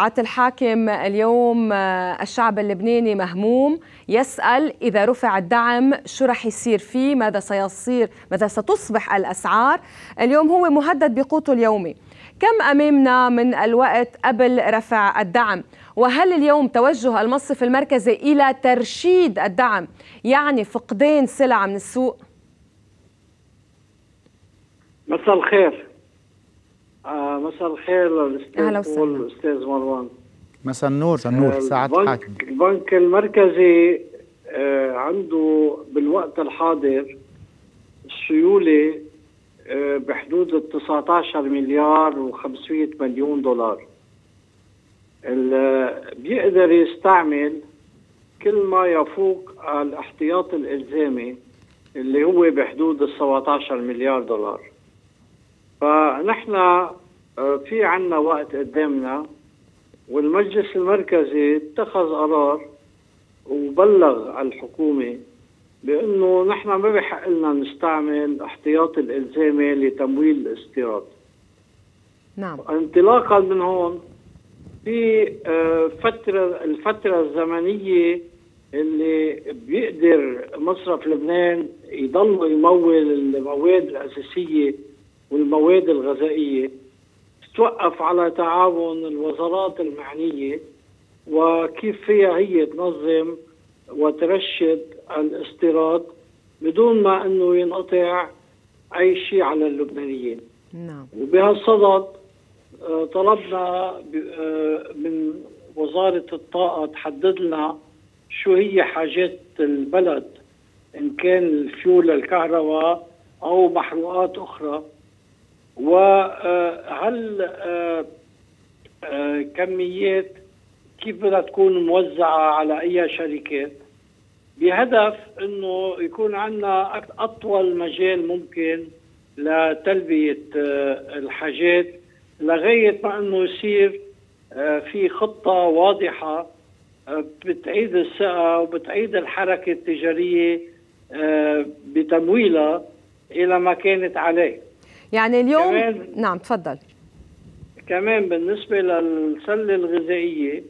سعادة الحاكم اليوم الشعب اللبناني مهموم. يسأل إذا رفع الدعم شو رح يصير فيه ماذا سيصير ماذا ستصبح الأسعار. اليوم هو مهدد بقوته اليومي. كم أمامنا من الوقت قبل رفع الدعم؟ وهل اليوم توجه المصرف المركزي إلى ترشيد الدعم؟ يعني فقدان سلع من السوق. مساء الخير. آه مساء الخير للأستاذ والاستاذ مروان. مساء النور مساء النور آه، البنك- حاكم. البنك المركزي آه عنده بالوقت الحاضر سيولة آه بحدود ال 19 مليار و500 مليون دولار. ال- بيقدر يستعمل كل ما يفوق الاحتياط الإلزامي اللي هو بحدود ال 17 مليار دولار. فنحن آه، في عنا وقت قدامنا والمجلس المركزي اتخذ قرار وبلغ الحكومة بأنه نحن ما بحق لنا نستعمل احتياط الإلزامي لتمويل الاستيراد. نعم. انطلاقا من هون في آه، فترة الفترة الزمنية اللي بيقدر مصرف لبنان يضل يمول المواد الأساسية والمواد الغذائية تتوقف على تعاون الوزارات المعنية وكيف فيها هي تنظم وترشد الاستيراد بدون ما إنه ينقطع أي شيء على اللبنانيين. نعم. وبهالصدد آه، طلبنا آه، من وزارة الطاقة تحدد لنا شو هي حاجات البلد إن كان الفيول الكهرباء أو محروقات أخرى. وهل كميات كيف بدها تكون موزعة على أي شركات؟ بهدف إنه يكون عندنا أطول مجال ممكن لتلبية آه، الحاجات لغاية ما إنه يصير آه، في خطة واضحة آه، بتعيد الثقة وبتعيد الحركة التجارية آه، بتمويلها إلى ما كانت عليه. يعني اليوم كمان- نعم تفضل. كمان بالنسبة للسلة الغذائية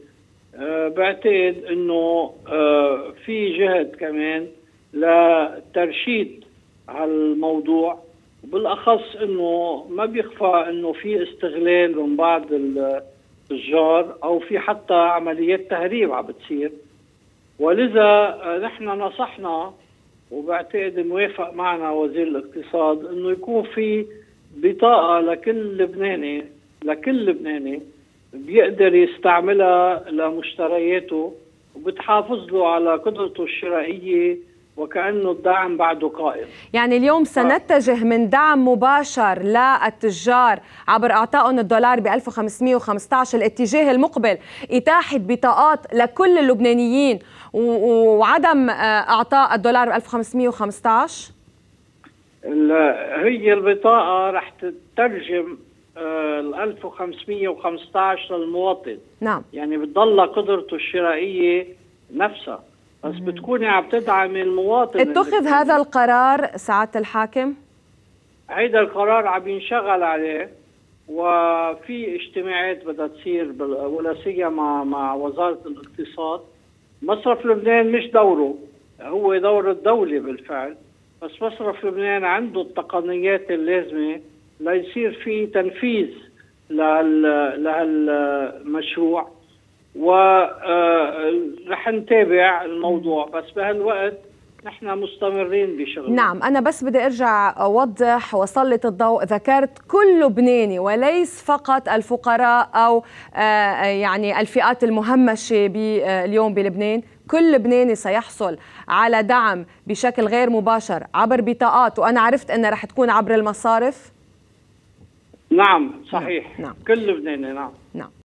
آه، بعتقد إنه آه، في جهد كمان لترشيد هالموضوع. وبالاخص إنه ما بيخفى إنه في استغلال من بعض التجار أو في حتى عمليات تهريب عم بتصير. ولذا آه، نحن نصحنا وبعتقد موافق معنا وزير الاقتصاد إنه يكون في بطاقة لكل لبناني لكل لبناني بيقدر يستعملها لمشترياته وبتحافظ له على قدرته الشرائية وكأنه الدعم بعده قائم. يعني اليوم سنتجه من دعم مباشر للتجار عبر أعطائهم الدولار ب 1515 الاتجاه المقبل إتاحة بطاقات لكل اللبنانيين وعدم آه، إعطاء الدولار ب 1515 ال- هي البطاقة رح تترجم آه، ال 1515 للمواطن. نعم. يعني بتضل قدرته الشرائية نفسها. بس بتكوني عم تدعمي المواطن اتخذ. هذا القرار سعاده الحاكم؟ هيدا القرار عم ينشغل عليه وفي اجتماعات بدها تصير ولا سيما مع وزارة الاقتصاد. مصرف لبنان مش دوره هو دور الدولة بالفعل. بس مصرف لبنان عنده التقنيات اللازمة ليصير في تنفيذ لهال- لهالمشروع. ورح نتابع الموضوع بس بهالوقت نحن مستمرين بشغلنا. نعم أنا بس بدي أرجع أوضح وأسلط الضوء. ذكرت كل لبناني وليس فقط الفقراء أو آه، يعني الفئات المهمشة آه، اليوم بلبنان. كل لبناني سيحصل على دعم بشكل غير مباشر عبر بطاقات وأنا عرفت أنها رح تكون عبر المصارف؟ نعم صحيح. نعم. كل لبناني نعم. نعم.